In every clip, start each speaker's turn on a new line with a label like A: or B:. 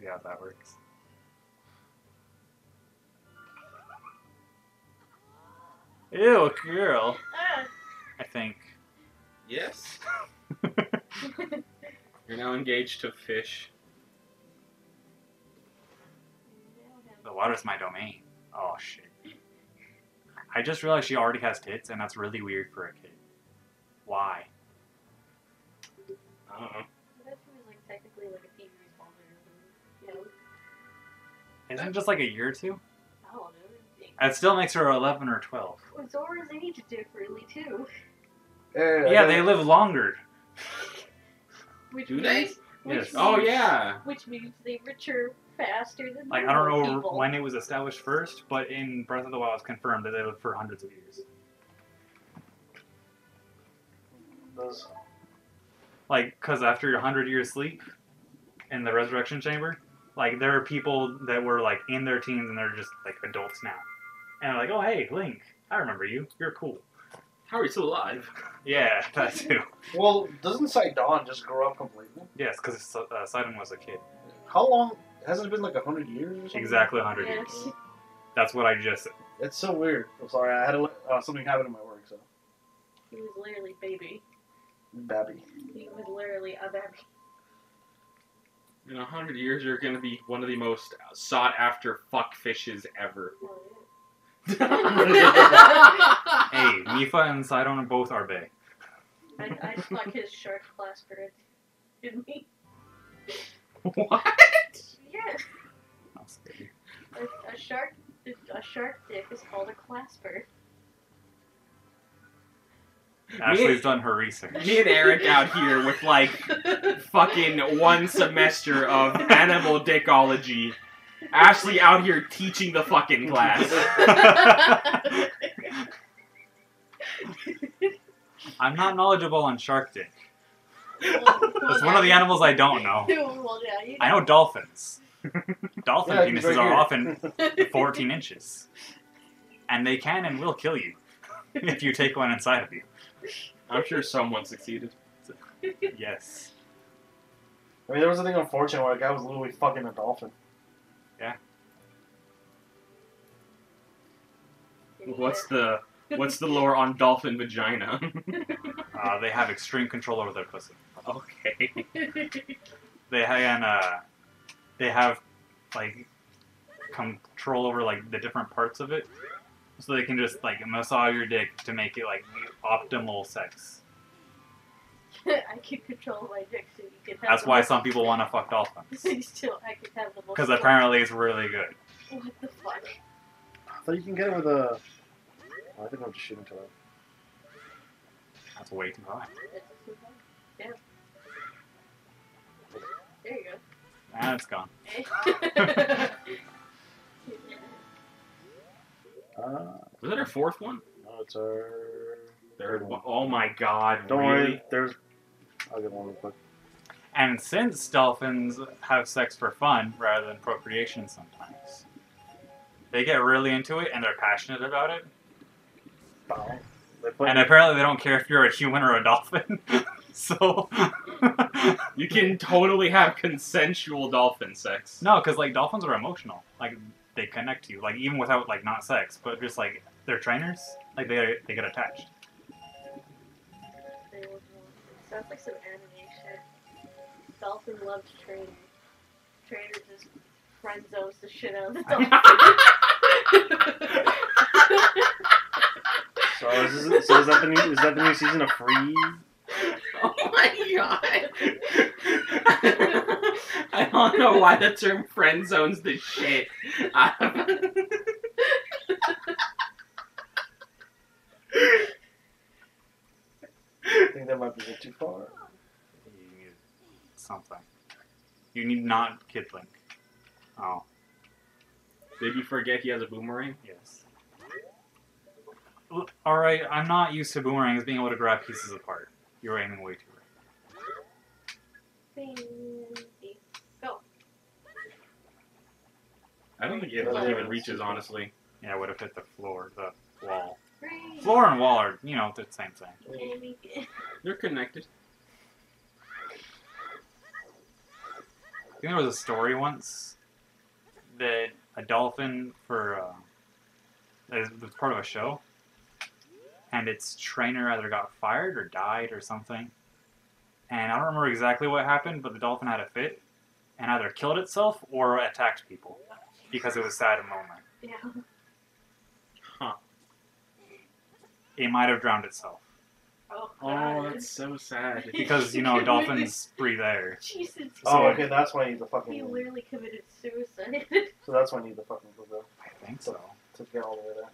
A: crazy how that works. Ew, a girl.
B: Ah.
A: I think.
C: Yes. You're now engaged to fish.
A: The water's my domain. Oh shit. I just realized she already has tits, and that's really weird for a kid. Why?
C: I don't know.
A: Isn't it just like a year or two?
B: Oh, I don't know.
A: That still makes her 11 or 12.
B: Well, Zora's age differently too.
A: Yeah, they live longer.
B: Which
C: Do they?
B: means, which
A: Yes.
C: Oh
B: means-
C: yeah.
B: Which means they mature faster than
A: Like, I don't know
B: people.
A: when it was established first, but in Breath of the Wild it's confirmed that they lived for hundreds of years.
D: Those,
A: Like, because after your 100 years sleep in the resurrection chamber, like, there are people that were, like, in their teens and they're just, like, adults now. And they're like, oh, hey, Link, I remember you. You're cool.
C: How are you still alive?
A: Yeah, that too.
D: well, doesn't Sidon just grow up completely?
A: Yes, because uh, Sidon was a kid.
D: How long? Hasn't it been like a hundred years or something?
A: Exactly 100
B: Yes.
A: years. That's what I just said.
D: It's so weird. I'm sorry. I had to, uh, something happen in my work, so
B: He was literally baby.
D: babby.
B: He was literally a baby.
C: In a hundred years, you're gonna be one of the most sought after fuck fishes ever.
A: Hey, Mipha and Sidon both are bae.
B: I'd, I'd fuck his shark clasper in me.
C: what?
B: Yeah, a, a shark, a shark dick is called a clasper.
A: Ashley's done her research.
C: Me and Eric out here with like fucking one semester of animal dickology. Ashley out here teaching the fucking class.
A: I'm not knowledgeable on shark dick.
B: Well,
A: It's one of the animals I don't know.
B: well, yeah, you
A: I know dolphins. Dolphin
D: Yeah,
A: penises
D: right
A: are often 14 inches. And they can and will kill you if you take one inside of you.
C: I'm sure someone succeeded.
A: Yes.
D: I mean, there was a thing unfortunate where a guy was literally fucking a dolphin. Yeah.
C: What's the what's the lore on dolphin vagina?
A: Uh, they have extreme control over their pussy.
C: okay.
A: They have, uh, they have like control over like the different parts of it, so they can just like massage your dick to make it like optimal sex.
B: I can control my dick so you can have
A: That's
B: the
A: why
B: most-
A: some people want to fuck dolphins
B: Still, I can have the most.
A: because apparently it's really good.
B: What the fuck?
D: I thought you can get it with a. Oh, I think I'm just shooting to it.
A: That's way too high.
B: Yeah. There you go.
A: Ah, it's gone.
C: Was that our fourth one?
D: no, it's our
C: Third one. Oh my god.
D: Don't
C: really?
D: worry. There's. I'll get one real quick.
A: And since dolphins have sex for fun rather than procreation sometimes, they get really into it and they're passionate about it. And apparently they don't care if you're a human or a dolphin. so
C: You can totally have consensual dolphin sex.
A: no, because like dolphins are emotional. Like they connect to you, like even without like not sex, but just like they're trainers. Like they they get attached.
B: There. Sounds like some anime shit. Dolphin loves trainer. Trainer just friend zones the shit out of the dolphin.
D: So is, this, so is that the new? Is that the new season of Freeze?
C: Oh my god. I don't know why the term friend zone's the shit. I-
D: I think that might be a bit too far.
A: You need something. You need not Kid Link. Oh
C: Did you forget he has a boomerang?
A: yes. All right, I'm not used to boomerangs being able to grab pieces apart. You're aiming way too right.
B: Go.
C: I don't think it even reaches, honestly.
A: Yeah, I would have hit the floor, the wall. Floor and wall are, you know, the same thing.
C: They're connected.
A: I think there was a story once that a dolphin for uh, it was part of a show, and its trainer either got fired or died or something. And I don't remember exactly what happened, but the dolphin had a fit and either killed itself or attacked people because it was sad in the moment.
B: Yeah. Huh.
A: It might have drowned itself
B: Oh,
C: Oh, that's so sad.
A: because you know dolphins breathe air.
B: Jesus.
D: Oh, okay, that's why I need the
B: He literally committed suicide.
D: So that's why I need the fucking Google
A: I think so.
D: to get all the way there.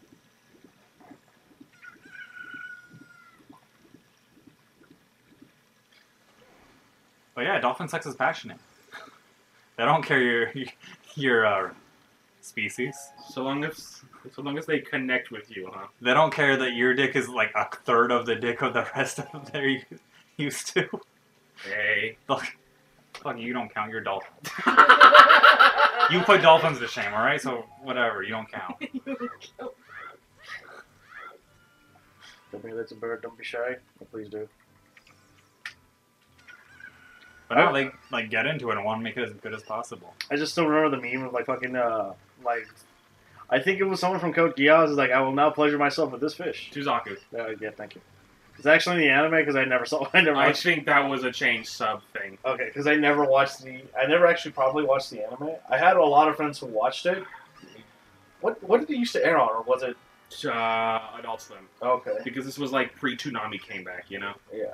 A: But yeah, dolphin sex is passionate. they don't care your your uh, species.
C: So long as so long as they connect with you, huh?
A: They don't care that your dick is like a third of the dick of the rest of them they're used to.
C: Hey.
A: Fuck, fuck, you don't count. You're dolphin. You put dolphins to shame, all right? So whatever, you don't count.
D: Tell me that's a bird. Don't be shy. Oh, please do.
A: But no, they like get into it and want to make it as good as possible.
D: I just still remember the meme of like fucking uh like. I think it was someone from Code Geass is like, I will now pleasure myself with this fish.
C: Suzaku.
D: Uh, yeah, thank you. It's actually in the anime because I never saw. I never
C: I
D: watched.
C: think that was a change sub thing.
D: Okay, because I never watched the. I never actually probably watched the anime. I had a lot of friends who watched it. What What did it used to air on, or was it?
C: Uh, Adult Swim.
D: Okay,
C: Because this was like pre Toonami came back, you know?
D: yeah.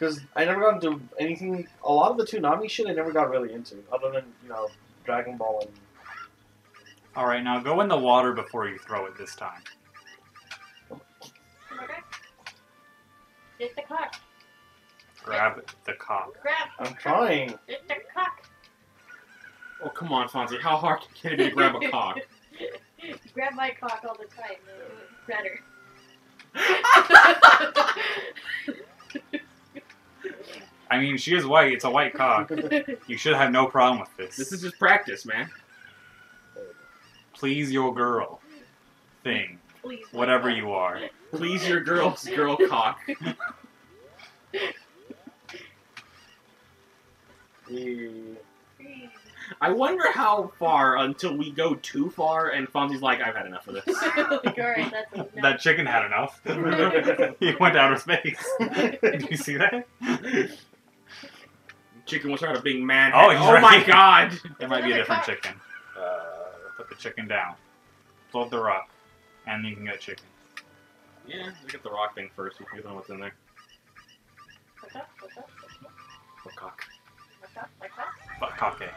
D: Because I never got into anything. A lot of the Toonami shit I never got really into, other than you know Dragon Ball and.
A: All right, now go in the water before you throw it this time.
B: Okay. Get the cock.
A: Grab the cock.
B: Grab.
D: I'm trying.
B: Get the cock.
C: Oh, come on, Fonzie. How hard can it be to grab a cock?
B: Grab my cock all the time. Better.
A: I mean, she is white. It's a white cock. You should have no problem with this.
C: This is just practice, man.
A: please your girl thing,
B: Please.
A: whatever you are.
C: Please your girl's girl cock.
D: The-
B: Please.
C: I wonder how far until we go too far and Fonzie's like, I've had enough of this.
B: like, alright, that's.
A: That chicken had enough. he went to outer space. Did you see that?
C: Chicken was trying to being man.
A: Oh, he's
C: oh my god!
A: There might be a different
B: cock.
A: chicken. Uh, put the chicken down. Float the rock, and you can get chicken.
C: Yeah, we get the rock thing first. We can know what's in there.
B: What's up? What's up?
C: What cock?
B: What's up? What's up?
A: But cock egg.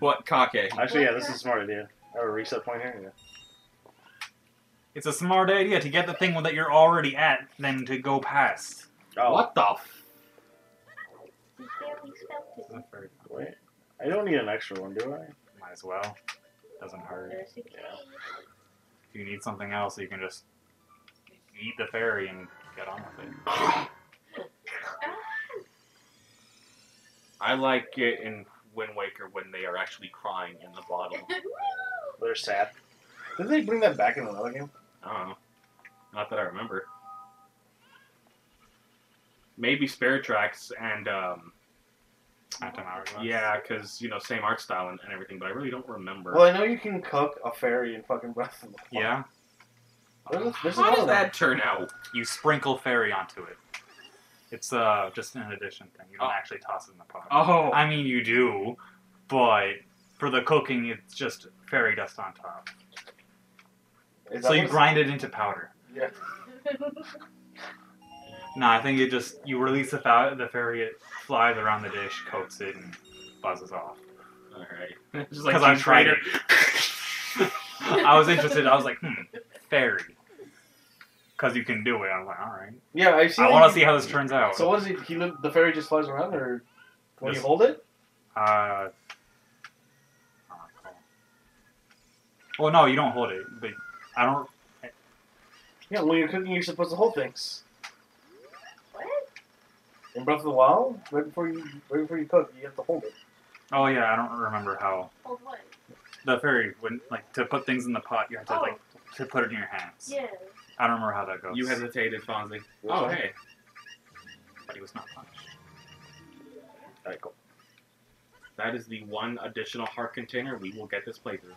C: What cock?
D: Actually, yeah, this is a smart idea. I have a reset point here. Yeah.
A: It's a smart idea to get the thing that you're already at than to go past.
D: Oh,
C: What the
A: That's very
D: Wait, I don't need an extra one, do I?
A: Might as well. Doesn't hurt.
B: There's a key.
A: If you need something else, you can just eat the fairy and get on with it.
C: I like it in Wind Waker when they are actually crying in the bottle.
D: They're sad. Did they bring that back in another game?
C: I don't know. Not that I remember. Maybe Spirit Tracks and um,
A: Phantom Hourglass.
C: yeah, because you know same art style and, and everything, but I really don't remember.
D: Well, I know you can cook a fairy in fucking Breath of the Wild.
A: Yeah.
D: There's, there's
C: How
D: another
C: does that turn out?
A: You sprinkle fairy onto it. It's uh just an addition thing. You don't
C: Oh.
A: actually toss it in the pot.
C: Oh,
A: I mean, you do, but for the cooking, it's just fairy dust on top. So you grind it into powder.
D: Yeah.
A: No, I think it just you release the fa- the fairy, it flies around the dish, coats it, and buzzes off.
C: all right. Just
A: Because
C: like
A: I'm
C: trying.
A: tried
C: Raider.
A: it. I was interested. I was like, hmm, fairy. Because you can do it. I was like, all right.
D: Yeah, I see.
A: I want to see how this turns out.
D: So what is it? He li- the fairy just flies around, or when
A: Yes.
D: you hold it?
A: Uh, I don't well, no, you don't hold it, but I don't.
D: Yeah, when you're cooking, you're supposed to hold things.
B: What?
D: In Breath of the Wild, right before you right before you cook, you have to hold it.
A: Oh yeah, I don't remember how
B: Hold what?
A: the fairy when like to put things in the pot. You have to
B: Oh.
A: like to put it in your hands.
B: Yeah.
A: I don't remember how that goes.
C: You hesitated, Fonzie. Oh, hey.
A: but he was not punished.
D: Alright, cool.
C: That is the one additional heart container we will get this playthrough.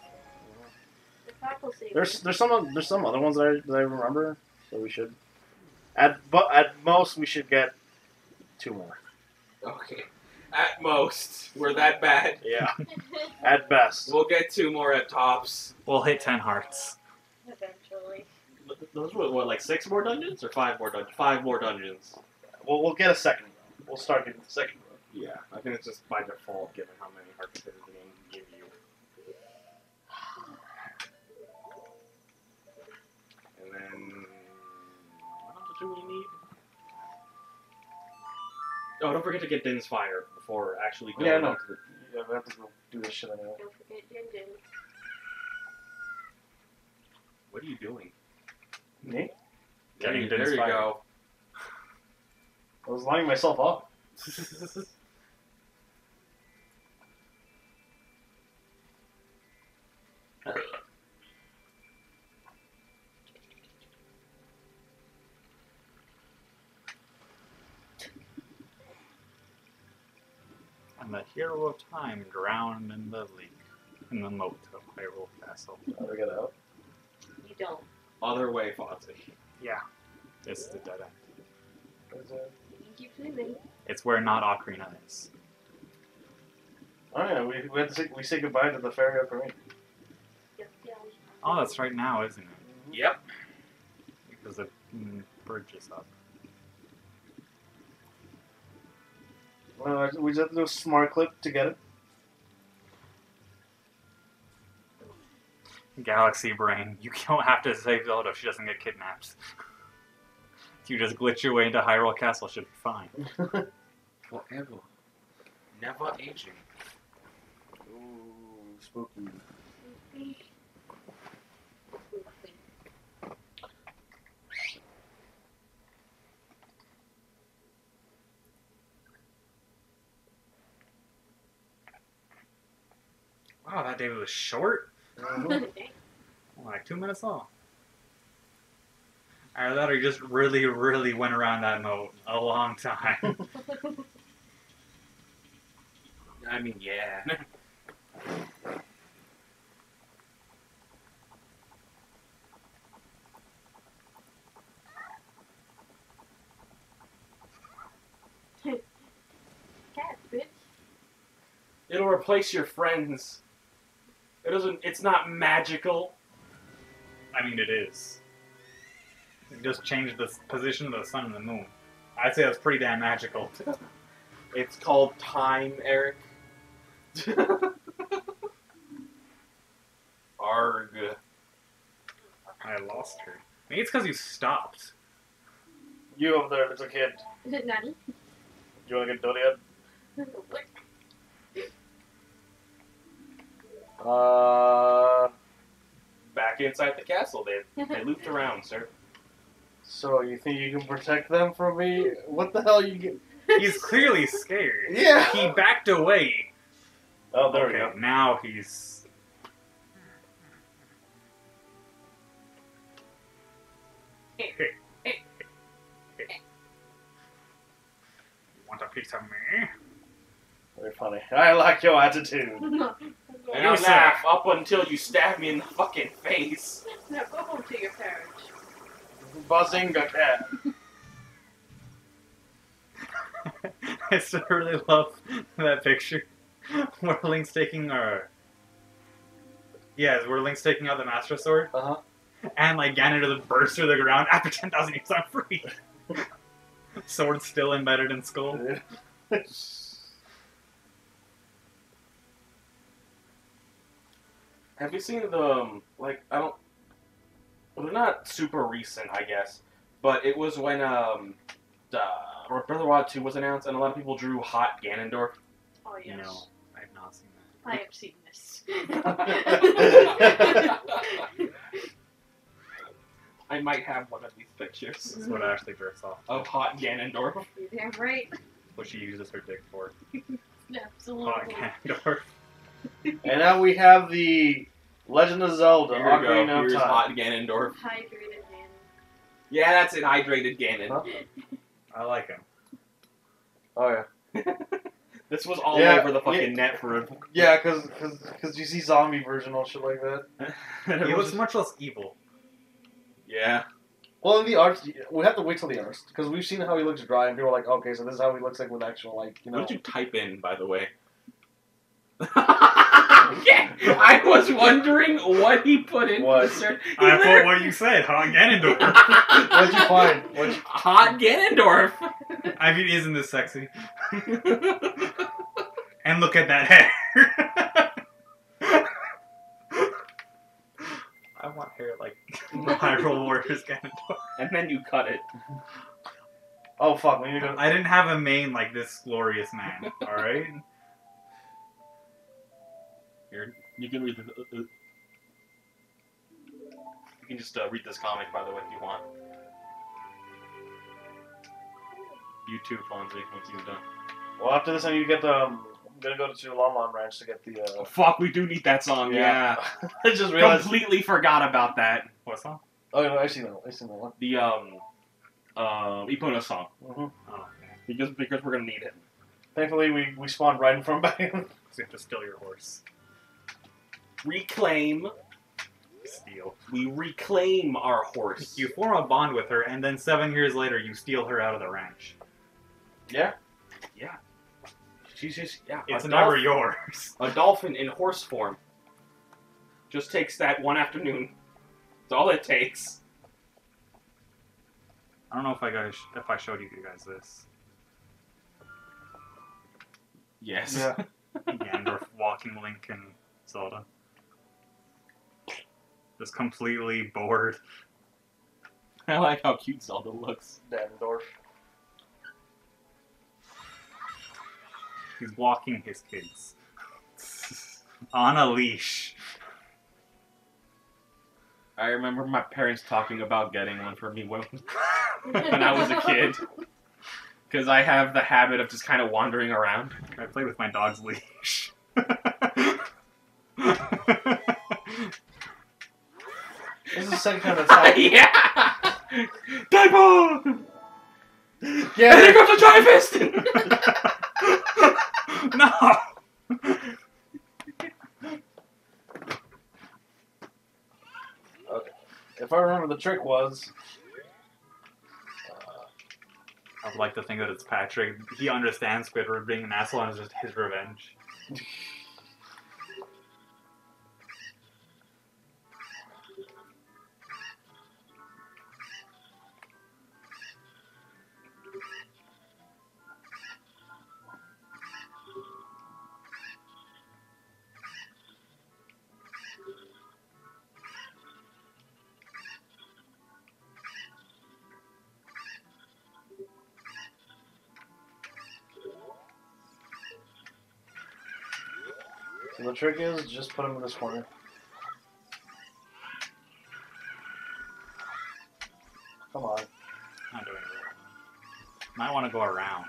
D: There's there's some oth- there's some other ones that I, that I remember that we should. At but at most we should get two more.
C: Okay. At most, we're that bad.
D: Yeah. at best.
C: We'll get two more at tops.
A: We'll hit 10 hearts.
B: Eventually.
C: Those were what, like six more dungeons or five more dungeons? Five more dungeons.
D: We'll we'll get a second. We'll start getting the second. run.
C: Yeah, I think it's just by default given how many hearts containers the game can give you. And then what else do we need? Oh, don't forget to get Din's fire before actually going
D: Yeah, no.
C: on to the
D: Yeah, we have to go do this shit anyway.
B: Don't forget Jin Jin.
C: What are you doing?
D: Me?
C: There
A: Getting
C: you,
A: Din's
C: there you
A: fire.
C: go.
D: I was lining myself up.
A: And the hero of time drowned in the lake, in the moat of Hyrule Castle.
D: How do we get out?
B: You don't.
C: Other way, Fozzie.
A: Yeah. It's the dead end.
D: Is it-
B: You can keep swimming.
A: It's where not Ocarina is.
D: Oh yeah, we we had to say, we say goodbye to the fairy of Parade.
B: Yep, yeah.
A: Oh, that's right now, isn't it?
C: Yep.
A: Because the mm, bridge is up.
D: Well, we just have to do a smart clip to get it.
A: Galaxy Brain, you don't have to save Zelda if she doesn't get kidnapped. if you just glitch your way into Hyrule Castle, she'll be fine.
C: Forever. Never aging.
D: Ooh, spooky.
A: Wow, that day was short.
D: Mhm.
A: Like two minutes long. Either that or you just really, really went around that moat a long time.
C: I mean, yeah.
B: Cat, bitch.
C: It'll replace your friends. It doesn't. It's not magical.
A: I mean, it is. It just changed the position of the sun and the moon. I'd say that's pretty damn magical.
C: It's called time, Eric. Arg.
A: I lost her. Maybe it's because you stopped.
D: You over there, little kid.
B: Is it Nani?
D: You wanna get dirty Uh,
C: Back inside the castle, they they looped around, sir.
D: so you think you can protect them from me? What the hell you get?
A: He's clearly scared.
D: Yeah.
A: He backed away.
D: Oh, there
A: okay,
D: we go.
A: now he's. You want a piece of me?
D: Very funny. I like your attitude.
B: No.
C: And
A: You
C: I
A: say.
C: laugh up until you stab me in the fucking face.
B: Now go home to your parents.
D: Bazinga cat.
A: I still really love that picture where Link's taking our. Yeah, where Link's taking out the Master Sword,
D: Uh huh.
A: and like Ganon just bursts through the ground after 10,000 years I'm free. Sword still embedded in skull.
C: Have you seen the um, like I don't well, they're not super recent, I guess, but it was when um the Breath of the Wild 2 was announced and a lot of people drew hot Ganondorf.
B: Oh, yes.
A: No, I have not seen that.
B: I have seen this.
C: I might have one of these pictures
A: This is what Ashley jerks off,
C: of hot Ganondorf.
B: You're damn right.
A: what she uses her dick for.
B: Absolutely.
A: Hot Ganondorf.
D: And now we have the Legend of Zelda:
C: Here we go.
D: Ocarina of
C: Here's
D: Time.
C: hot Ganondorf.
B: Hydrated man.
C: Yeah, that's it. Hydrated Ganon.
D: Huh?
A: I like him.
D: Oh yeah.
C: This was all
D: Yeah,
C: over the fucking
D: yeah.
C: net for him.
D: Yeah, because cause, you see zombie version or shit like that.
A: He looks much less evil.
C: yeah.
D: Well, in the art, we have to wait till the art because we've seen how he looks dry, and people are like, okay, so this is how he looks like with actual, like, you know.
C: What did you type in, by the way? Yeah, I was wondering what he put in.
D: What?
C: the
A: I
C: literally-
A: thought what you said, huh? Ganondorf.
D: What'd you find? What'd you-
C: Hot Ganondorf.
A: I mean, isn't this sexy? And look at that hair. I want hair like Hyrule Warriors Ganondorf.
C: and then you cut it.
D: Oh fuck, we need to.
A: I didn't have a mane like this glorious man. All right.
C: Here, you can read the. uh, uh, you can just uh, read this comic, by the way, if you want. You too, Fonzie, once you're done.
D: Well, after this, I need to get the. Um, I'm gonna go to Lon Lon Ranch to get the. Uh,
C: Fuck, we do need that song. Yeah,
D: I just realized.
C: completely forgot about that.
A: What song?
D: Oh no, I see that. I see that one.
C: The um, um, Epona song
D: hmm
A: Oh,
C: because because we're gonna need it.
D: Thankfully, we, we spawned right in front of him.
A: so you have to steal your horse.
C: Reclaim.
A: Steal.
C: We reclaim our horse.
A: You form a bond with her, and then seven years later, you steal her out of the ranch.
D: Yeah. Yeah.
C: She's just yeah.
A: It's
C: a
A: never
C: dolphin,
A: yours.
C: a dolphin in horse form. Just takes that one afternoon. That's all it takes.
A: I don't know if I guys if I showed you guys this.
C: Yes.
D: Yeah.
A: Gandalf walking Link and Zelda. Just completely bored.
C: I like how cute Zelda looks.
D: Ganondorf.
A: He's walking his kids on a leash.
C: I remember my parents talking about getting one for me when, when I was a kid. Because I have the habit of just kind of wandering around.
A: I play with my dog's leash.
D: This is the second time that's happened.
C: yeah! Daibo!
D: Yeah.
C: And here comes a giant fist!
A: no. Okay.
D: If I remember, the trick was. Uh,
A: I would like to think that it's Patrick. He understands Squidward being an asshole and it's just his revenge.
D: so the trick is just put him in this corner. Come on.
A: Not doing it. Might want to go around.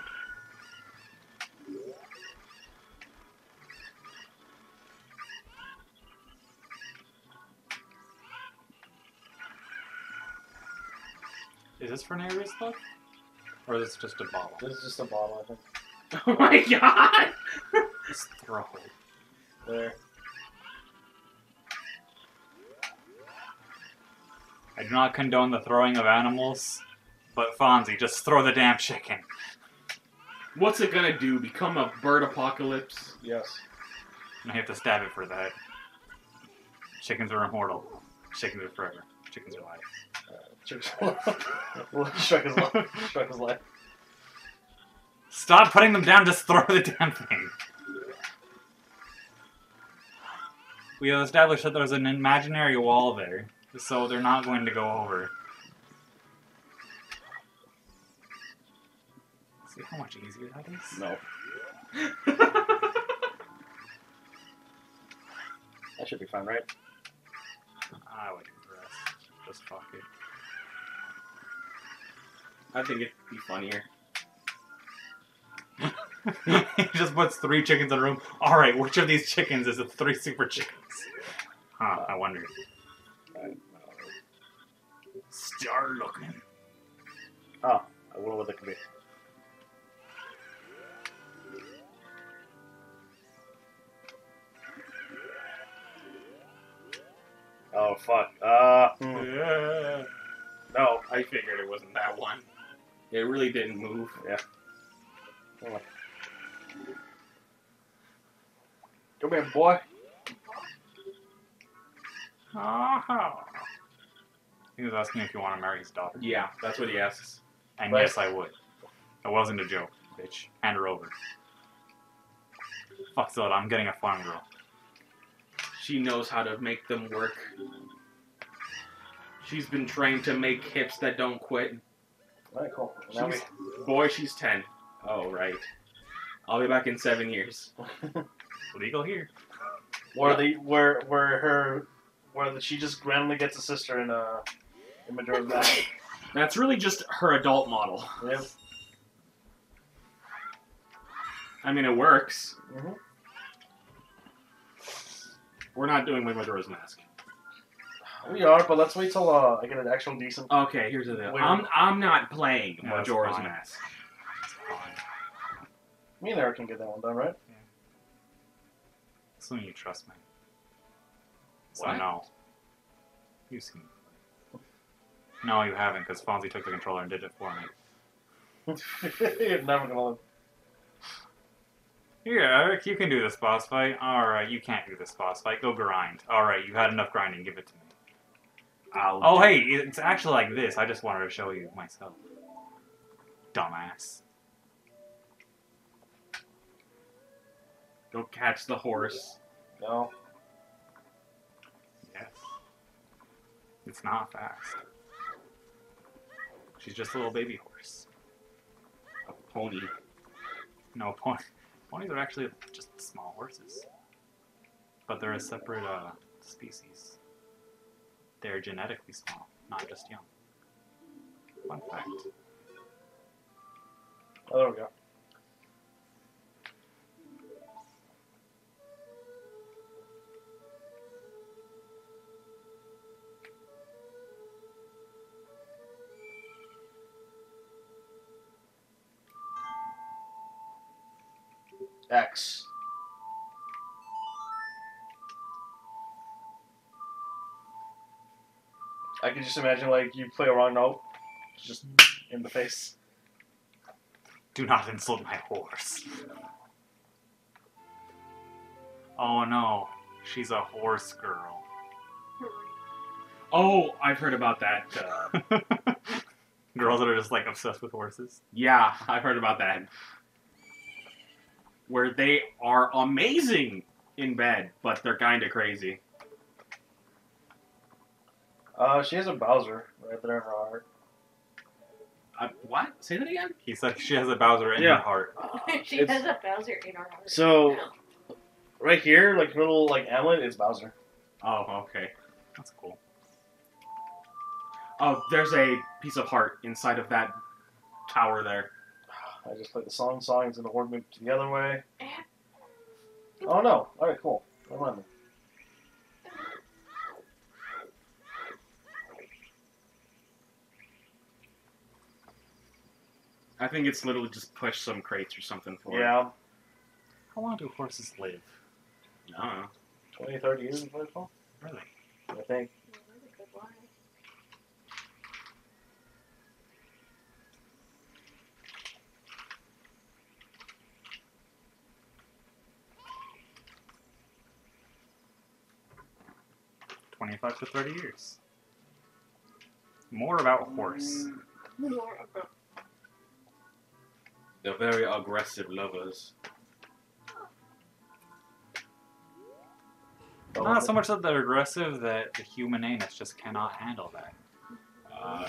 A: Is this for Neri's stuff? Or is this just a bottle?
D: This is just a bottle, I think.
C: oh my god!
A: Just throw it.
D: There.
A: I do not condone the throwing of animals, but Fonzie, just throw the damn chicken.
C: What's it gonna do? Become a bird apocalypse?
D: Yes.
A: And I have to stab it for that. Chickens are immortal. Chickens are forever. Chickens are life.
D: Trick's Shrek is life. Shrek is life.
A: Stop putting them down, just throw the damn thing. We have established that there's an imaginary wall there, so they're not going to go over. See how much easier that is?
C: No.
D: That should be fun, right?
A: I would rest. Just fuck it.
C: I think it'd be funnier.
A: he just puts three chickens in a room. All right, which of these chickens is the three super chickens? Huh, I wonder. Star looking.
D: Oh, I wonder what that could be. Oh fuck. Uh.
A: Yeah.
D: No,
C: I figured it wasn't that one. It really didn't move. Yeah. Oh.
D: Come here, boy.
A: He was asking if you want to marry his daughter.
C: Yeah, that's what he asks.
A: And
D: Right.
A: yes, I would. It wasn't a joke, bitch. Hand her over. Fuck Zelda, I'm getting a farm girl.
C: She knows how to make them work. She's been trained to make hips that don't quit.
D: All right, cool. Now we,
C: She's, boy, she's 10. Oh, right. I'll be back in seven years.
A: Legal here.
D: where the where where her where the, she just randomly gets a sister in a in Majora's Mask.
C: That's really just her adult model.
D: Yep.
C: I mean, it works.
D: Mhm.
C: We're not doing with Majora's Mask.
D: We are, but let's wait till uh, I get an actual decent.
C: Okay, here's the deal.
D: Wait.
C: I'm, I'm not playing
A: Yeah,
C: Majora's. Mask.
A: It's fine.
D: Me and Eric can get that one done, right?
A: Assuming you trust me. So
C: What?
A: no. You've seen me. No, you haven't, because Fonzie took the controller and did it for me.
D: You're never gonna.
A: Here, Eric, you can do this boss fight. Alright, you can't do this boss fight. Go grind. Alright, you had enough grinding. Give it to me.
C: I'll
A: Oh, hey, it's actually like this. I just wanted to show you myself. Dumbass.
C: Go catch the horse.
D: No.
A: Yes. It's not fast. She's just a little baby horse.
C: A pony.
A: No, pony. Ponies are actually just small horses. But they're a separate uh, species. They're genetically small, not just young. Fun fact.
D: Oh, there we go. I can just imagine like you play a wrong note, just in the face.
A: Do not insult my horse. Oh no, she's a horse girl.
C: Oh, I've heard about that. Uh,
A: Girls that are just like obsessed with horses.
C: yeah, I've heard about that. Where they are amazing in bed, but they're kind of crazy.
D: Uh, she has a Bowser right there in her heart.
C: Uh, what? Say that again?
A: He said she has a Bowser in
D: Yeah.
A: her heart.
B: she
D: It's-
B: has a Bowser in her heart.
D: So, right here, like little like amulet, is Bowser.
C: Oh, okay.
A: That's cool.
C: Oh, there's a piece of heart inside of that tower there.
D: I just played the song. Song is gonna work me the other way. Oh no! All right, cool. Never mind.
C: I think it's literally just push some crates or something for it.
D: Yeah,
A: How long do horses live?
C: I don't know.
D: 20, 30 years before it's fall.
A: Really?
D: I think.
B: Yeah, that's a good line.
A: Twenty-five to thirty years. More about horse.
B: More about
C: They're very aggressive lovers.
A: Not so much that they're aggressive, that the human anus just cannot handle that.
C: Uh,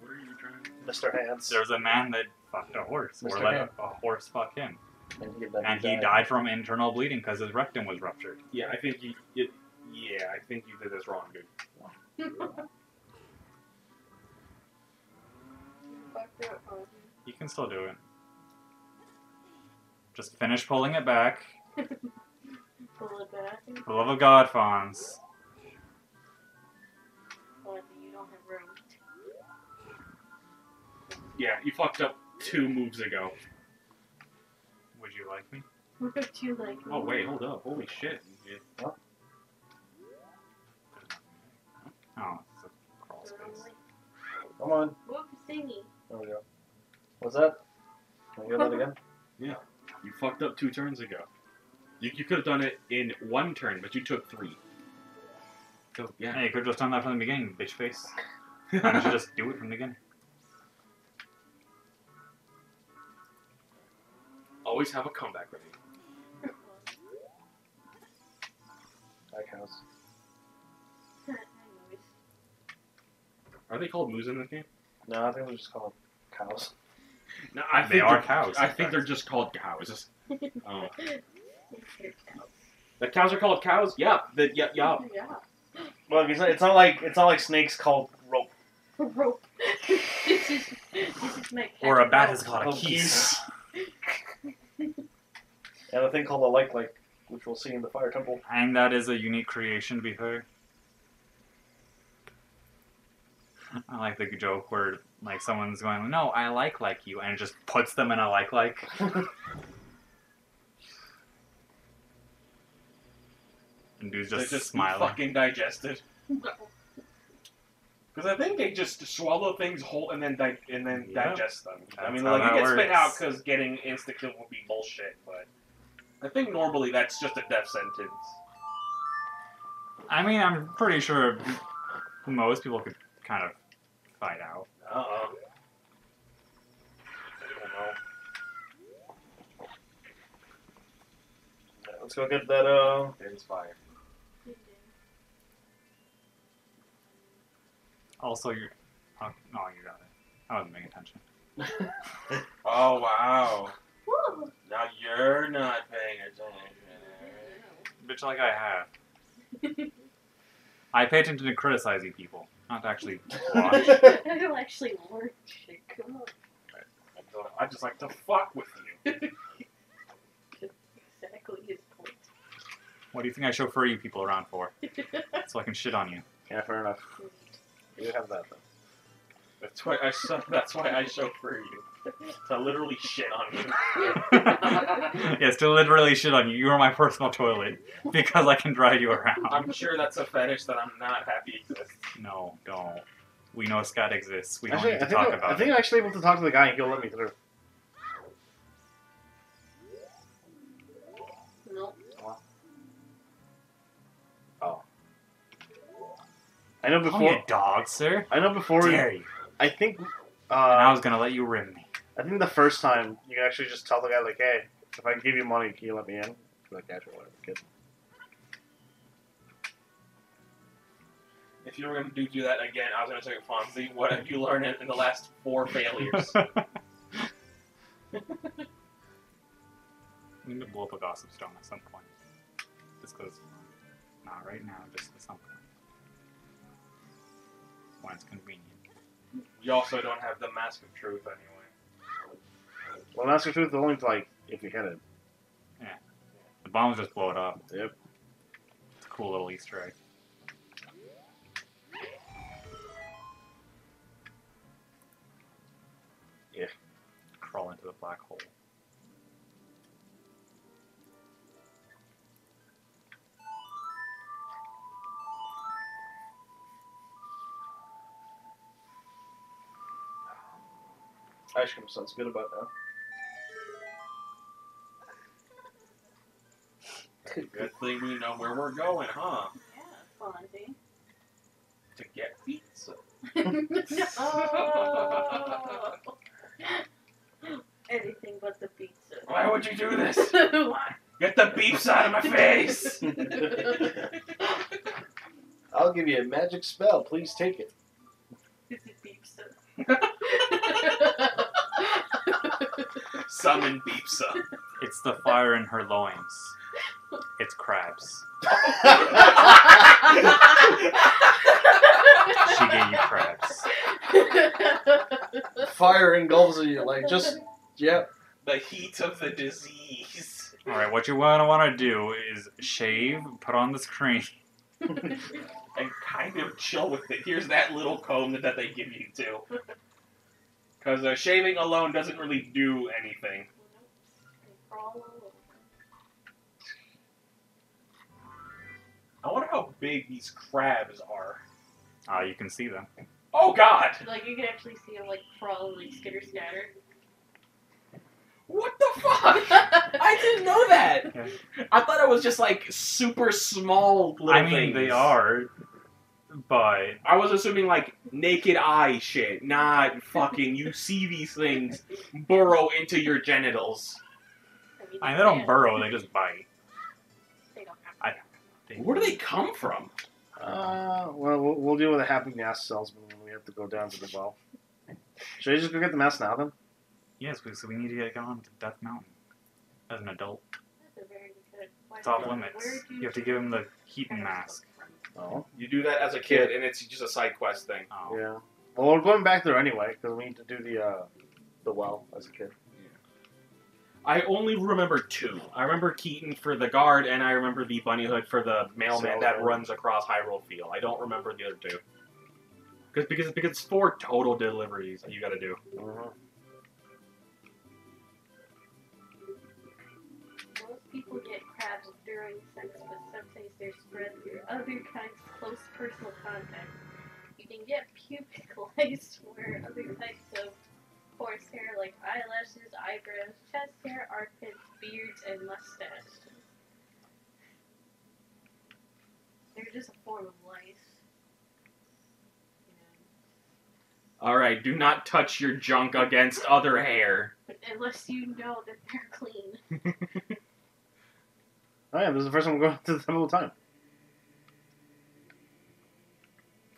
C: what are you trying to
D: Mr. Hands.
A: There's a man that fucked a horse, or
D: Mr.
A: let
D: Hand.
A: a, a horse fuck him,
D: And he,
A: and he died from internal bleeding because his rectum was ruptured.
C: Yeah, I think you. It, yeah, I think you did this wrong, dude.
A: You can still do it. Just finish pulling it back.
B: Pull it back.
A: For the love of God, Fonz.
C: Yeah, you fucked up two moves ago.
A: Would you like me?
B: What if you like me?
C: Oh, wait, hold up. Holy shit. Oh, it's a crawl space.
D: Come on.
B: Thingy.
D: There we go. What's that? Can I get that again? Yeah.
C: You fucked up two turns ago. You, you could have done it in one turn, but you took three. So yeah.
A: Hey, you could have just done that from the beginning, bitch face. Why don't you just do it from the beginning?
C: Always have a comeback ready.
D: That counts.
B: Anyways.
C: Are they called moose in this game?
D: No, I think we just called cows.
C: No, I
A: They
C: think
A: are cows,
C: I think they're just called cows. Oh.
B: They're cows.
C: The cows are called cows. Yeah. The, yeah. Yeah.
B: Yeah.
D: Look, it's not, it's not like it's not like snakes called rope.
B: Rope. this is this is my
A: Or a bat
B: rope.
A: is called a Keese.
D: And a thing called a like like, which we'll see in the fire temple.
A: And that is a unique creation, to be fair. I like the joke where like someone's going, "No, I like like you," and it just puts them in a like like. And dude's
C: They're
A: just,
C: just
A: smiling.
C: fucking digested. Because I think they just swallow things whole and then di- and then
A: Yeah.
C: digest them. I mean, like it gets spit out because getting insta kill would be bullshit, but I think normally that's just a death sentence.
A: I mean, I'm pretty sure most people could kind of fight out.
C: Uh
D: Yeah, let's go get that. Uh,
C: There's fire.
A: Also, you're. Oh, no, you got it. I wasn't paying attention.
C: Oh wow!
B: Woo.
C: Now you're not paying attention.
A: Bitch, like I have. I pay attention to criticizing people, not to actually watch.
B: I don't actually learn shit. Come on.
C: I just like to fuck with you.
B: Exactly his point.
A: what do you think I show furry people around for? So I can shit on you.
D: yeah, fair enough. Hmm. You have that though.
C: That's why I show, that's why I show for you to literally shit on you.
A: yes, to literally shit on you. You are my personal toilet because I can drive you around.
C: I'm sure that's a fetish that I'm not happy exists.
A: No, don't. We know Scott exists. We don't
D: Actually,
A: need to
D: I think,
A: talk
D: I,
A: about
D: I think
A: it.
D: I'm actually able to talk to the guy and he'll let me through.
B: No. Oh.
D: I know
A: Call me
D: before.
A: a dog, sir.
D: I know before. we-
A: you?
D: I think.
A: and I
D: Uh,
A: was gonna let you rim me.
D: I think the first time you can actually just tell the guy like, "Hey, if I give you money, can you let me in?" Like, "Yeah, sure, whatever, kid."
C: If you were going to do, do that again, I was going to say, Fonzie, what have you learned in, in the last four failures?
A: We need to blow up a gossip stone at some point. Just because, not right now, just at some point. When it's convenient.
C: you also don't have the Mask of Truth anyway.
D: Well, that's the truth. Only like if you hit it. Yeah.
A: The bombs just blow it up.
D: Yep.
A: It's a cool little Easter egg.
D: Yeah.
A: Crawl into the black hole.
D: Ice cream sounds good about that.
C: Good thing we know where we're going, huh?
B: Yeah, Fonzie.
C: To get pizza.
B: no. Anything but the pizza.
C: Why would you do this?
B: Why?
C: Get the beeps out of my face!
D: I'll give you a magic spell. Please take it.
B: This is pizza.
C: Summon beepsa.
A: It's the fire in her loins. It's crabs. She gave you crabs.
D: Fire engulfs you. Like just yep.
C: The heat of the disease.
A: Alright, what you want to want to do is shave, put on this cream.
C: And kind of chill with it. Here's that little comb that, that they give you too. Because uh, shaving alone doesn't really do anything. I wonder how big these crabs are.
A: Ah, you can see them.
C: Oh God!
B: Like you can actually see them like crawl, like skitter scatter.
C: What the fuck? I didn't know that. I thought it was just like super small little
A: I mean,
C: things.
A: they are, but
C: I was assuming like naked eye shit, not fucking you see these things burrow into your genitals.
B: I mean,
A: they don't burrow; they just bite.
C: Where do they come from?
D: Uh, well, well, we'll deal with a happy mask salesman when we have to go down to the well. Should I just go get the mask now then?
A: Yes, we- so we need to get on to Death Mountain as an adult.
B: That's a very good
A: It's off limits.
B: Where do
A: You have to give him the Keaton mask.
D: Oh,
C: You do that as a kid, and it's just a side quest thing.
A: Oh.
D: yeah. Well, we're going back there anyway because we need to do the uh, the well as a kid.
C: I only remember two. I remember Keaton for the guard, and I remember the Bunny Hood for the mailman that runs across Hyrule Field. I don't remember the other two. Because because because it's four total deliveries that you got to do.
B: Most people get crabs during sex, but sometimes they're spread through other kinds of close personal contact. You can get pubic lice or other types of coarse hair like eyelashes, eyebrows, chest hair, armpits, beards, and mustache. They're just a form of lice. You
C: All right, do not touch your junk against other hair.
B: unless you know that they're clean.
D: Oh yeah, this is the first time we're going to the temple of time.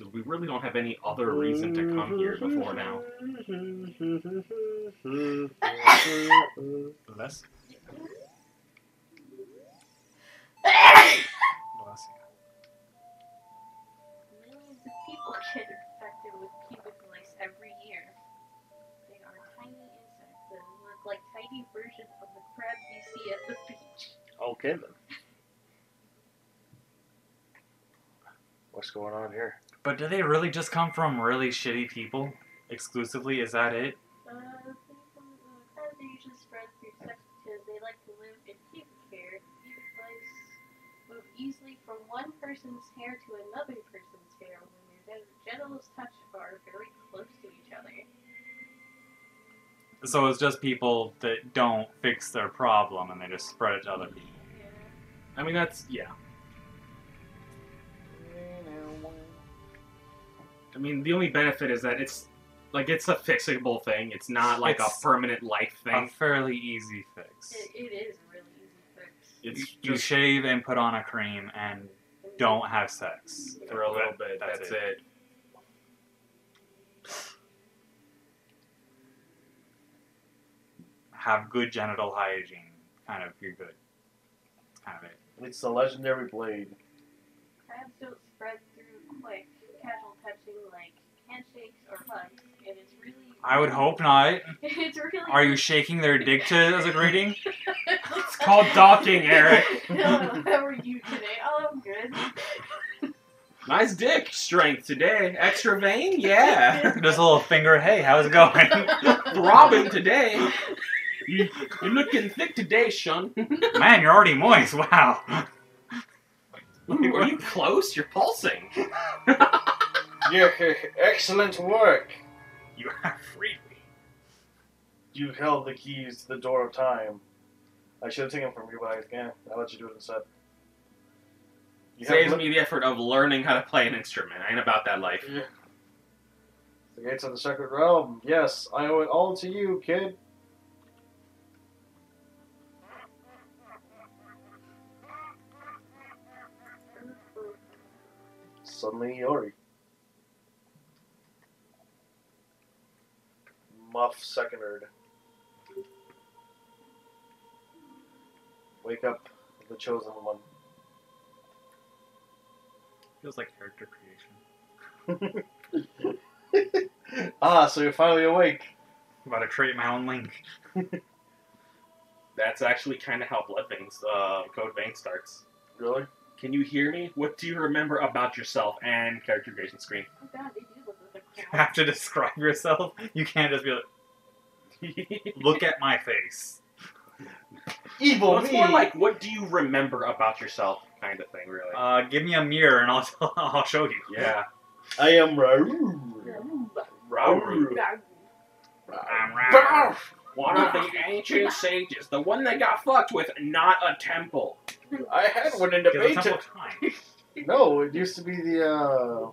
C: 'Cause we really don't have any other reason to come here before now.
A: Bless. Bless you.
B: Millions of people get infected with pubic lice every year. They are tiny insects that look like tiny versions of the crabs you see at the beach.
D: Okay then. What's going on here?
A: But do they really just come from really shitty people exclusively? Is that it?
B: Uh, the usually spread through sex because they like to live in pubic hair. Pubic lice move easily from one person's hair to another person's hair when their genitals touch are very close to each other.
A: So it's just people that don't fix their problem and they just spread it to other people.
B: Yeah.
C: I mean, that's yeah. I mean, the only benefit is that it's like it's a fixable thing. It's not like
A: It's-
C: a permanent life thing.
A: A
C: thing.
A: fairly easy fix.
B: It, it is a really easy fix.
C: It's
A: You
C: just
A: shave and put on a cream and don't have sex.
C: for a little bit.
A: That's
C: That's,
A: it.
C: it.
A: Have good genital hygiene. Kind of, you're good. That's kind of it.
D: It's the legendary blade.
B: Crabs don't spread through quick, casual touching like handshakes or hugs, and it's really.
A: I would hope not.
B: It's really.
A: Are you shaking their dick to as a greeting?
B: it's
C: called docking, Eric.
B: How are you today? Oh, I'm good.
C: Nice dick strength today. Extra vein, yeah.
A: Just a little finger. Hey, how's it going?
C: Throbbing today. You, you're looking thick today, Shun.
A: Man, you're already moist. Wow.
C: Ooh, are you close? You're pulsing.
D: Yeah, excellent work.
A: You have freed me.
D: You held the keys to the door of time. I should have taken them from you, but I can't. I'll let you do it instead. You
C: Saves me the effort of learning how to play an instrument. I ain't about that life.
D: Yeah. The gates of the sacred realm. Yes, I owe it all to you, kid. Suddenly Iori. Muff seconded. Wake up, the chosen one.
A: Feels like character creation.
D: ah, so you're finally awake.
A: I'm about to create my own link.
C: That's actually kind of how Blood Veins, uh, Code Vein starts.
D: Really?
C: Can you hear me? What do you remember about yourself and character creation screen?
B: Oh god,
A: have to describe yourself. You can't just be like, look at my face.
D: Evil
C: well, it's more like, what do you remember about yourself, kind of thing, really.
A: Uh, give me a mirror and I'll I'll show you.
C: yeah.
D: I am Raoul.
B: Yeah,
C: Rauru.
B: Rauru.
C: One of the ancient sages, the one that got fucked with, not a temple.
D: I had one in the
A: Because the. Temple of Time.
D: No, it used to be the. uh...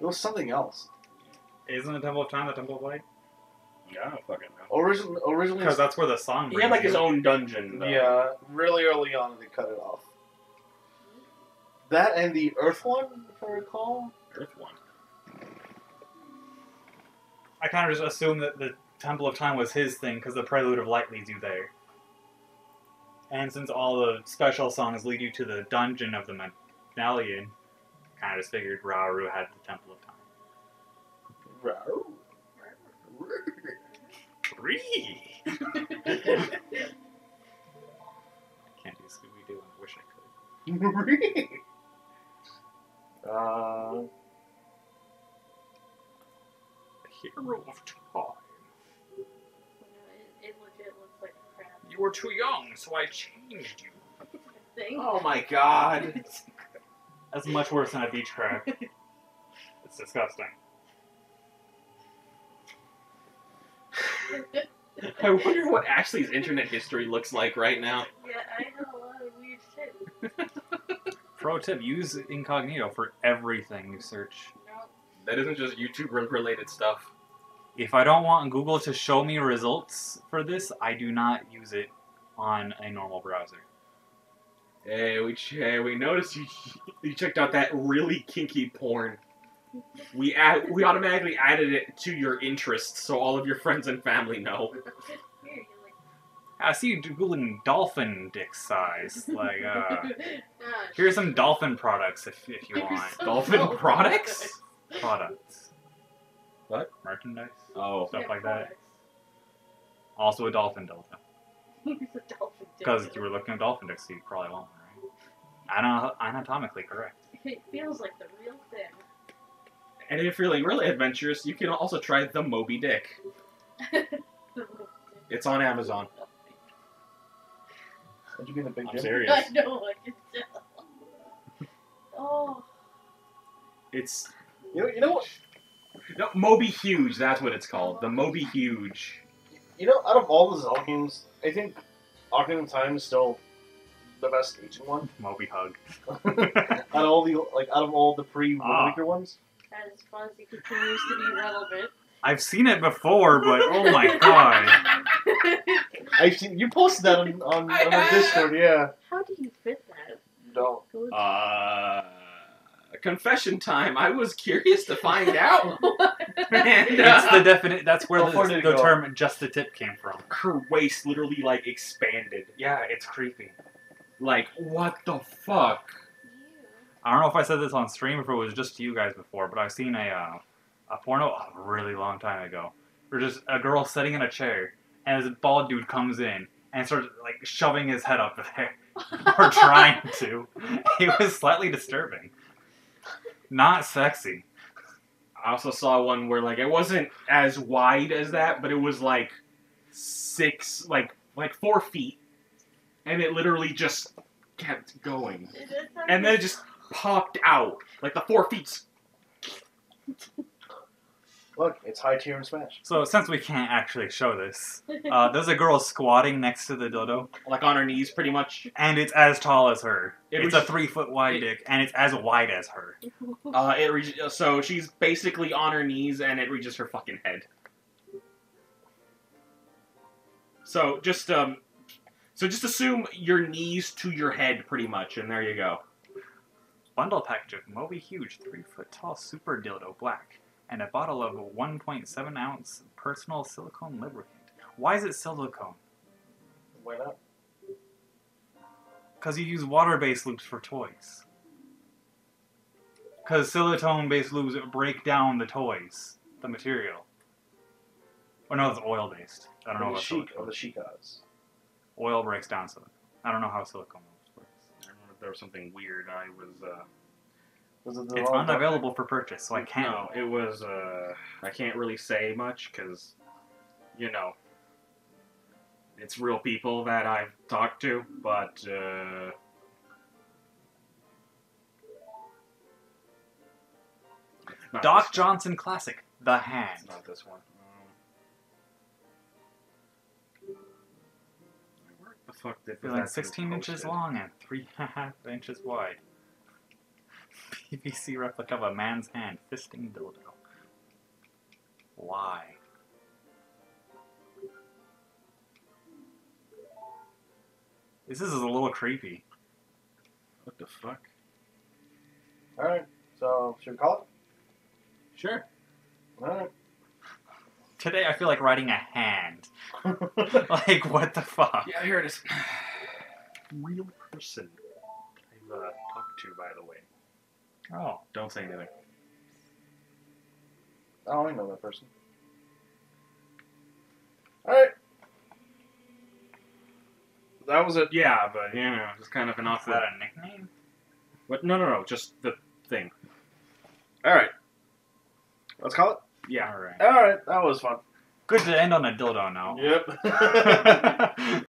D: It was something else.
A: Isn't the Temple of Time the Temple of Light?
C: Yeah, I don't fucking know.
D: Origin, originally,
A: Because that's where the song.
C: He had like
A: brings
C: his
A: you.
C: own dungeon. Though.
D: yeah, really early on they cut it off. That and the Earth one, if I recall.
C: Earth one.
A: I kind of just assumed that the Temple of Time was his thing because the Prelude of Light leads you there. And since all the special songs lead you to the dungeon of the medallion, kind of just figured Rauru had the Temple of Time. Three. Can't do Scooby Doo, I wish I could.
D: uh,
A: Hero of Time.
B: It, it legit looks like
A: You were too young, so I changed you.
C: Oh my god.
A: That's much worse than a beach crab. it's disgusting.
C: I wonder what Ashley's internet history looks like right now.
B: Yeah, I have a lot of weird shit.
A: Pro tip: use incognito for everything you search.
B: No,
C: That isn't just YouTube related stuff.
A: If I don't want Google to show me results for this, I do not use it on a normal browser.
C: Hey, we ch- hey, we noticed you you checked out that really kinky porn. We add, we automatically added it to your interests, so all of your friends and family know.
B: here you like.
A: I see you googling dolphin dick size. Like, uh, here's some dolphin products if, if you want.
C: Dolphin products?
A: Products.
C: What?
A: Merchandise.
C: Oh,
A: Stuff
B: Yeah,
A: like that. Also a dolphin delta.
B: Dolphin
A: Because
B: dildo.
A: you were looking at dolphin dicks, so you probably won't, right? Ana- anatomically correct.
B: It feels like the real thing.
C: And if you're feeling really adventurous, you can also try the Moby Dick. It's on Amazon.
D: Did you get a big
C: I'm serious.
B: I know, I can tell. Oh,
C: It's
D: You know, you know what?
C: no, Moby Huge. That's what it's called. The Moby Huge.
D: You know, out of all the Zelda games, I think Ocarina of Time is still the best aging one.
A: Moby hug.
D: out of all the like, out of all the pre
A: Ah.
D: Maker ones.
B: As Fonzie continues to be relevant.
A: I've seen it before, but oh my god.
D: I seen you posted that on on, on the Discord. Yeah.
B: How do you fit that?
D: You don't.
C: Uh, confession time. I was curious to find out. and
A: It's
C: uh,
A: the definite. That's where
D: How
A: the, the term "just the tip" came from.
C: her waist literally like expanded.
A: Yeah, it's creepy.
C: Like what the fuck?
A: I don't know if I said this on stream or if it was just to you guys before, but I've seen a uh, a porno a really long time ago. Where just a girl sitting in a chair, and this bald dude comes in and starts like shoving his head up there, or trying to. It was slightly disturbing. Not sexy.
C: I also saw one where like it wasn't as wide as that, but it was like six, like like four feet, and it literally just kept going, and then it just popped out like the four feet.
D: Look, it's high tier in Smash.
A: So since we can't actually show this, uh, there's a girl squatting next to the dodo,
C: like on her knees, pretty much.
A: and it's as tall as her.
C: It
A: it's
C: was-
A: a three foot wide
C: it-
A: dick, and it's as wide as her.
C: Uh, it reach, so she's basically on her knees, and it reaches her fucking head. So just um, so just assume your knees to your head, pretty much, and there you go.
A: Bundle package of Moby Huge 3 foot tall super dildo black and a bottle of 1.7 ounce personal silicone lubricant. Why is it silicone?
D: Why not?
A: Because you use water based lubes for toys. Because silicone based lubes break down the toys, the material. Or no, it's oil based. I don't know about
D: chic
A: silicone.
D: of the odds.
A: Oil breaks down silicone. I don't know how silicone works.
C: I remember there was something weird. I was. Uh,
D: Was it the
A: It's
D: wrong
A: unavailable for purchase, so I can't.
C: No, it was. Uh, I can't really say much because, you know, it's real people that I've talked to, but. Uh, Not
A: Doc
C: this
A: Johnson classic, The. Hand.
C: It's not this one. Where the fuck did
A: Feeling 16 inches long and 3.5 inches wide. PVC replica of a man's hand fisting dildo. Why? This is a little creepy.
C: What the fuck?
D: Alright, so should we call it? Sure. Alright.
A: Today I feel like writing a hand. Like, what the fuck?
C: Yeah, here it is. Real person I've uh, talked to, by the way.
A: Oh.
C: Don't say anything.
D: oh, I know that person. Alright. That was it.
C: Yeah, but you know, it's kind of an
A: Is that a nickname?
C: What? No, no, no. Just the thing.
D: Alright. Let's call it?
C: Yeah.
A: Alright.
D: Alright, that was fun.
A: Good to end on a dildo now.
D: Yep.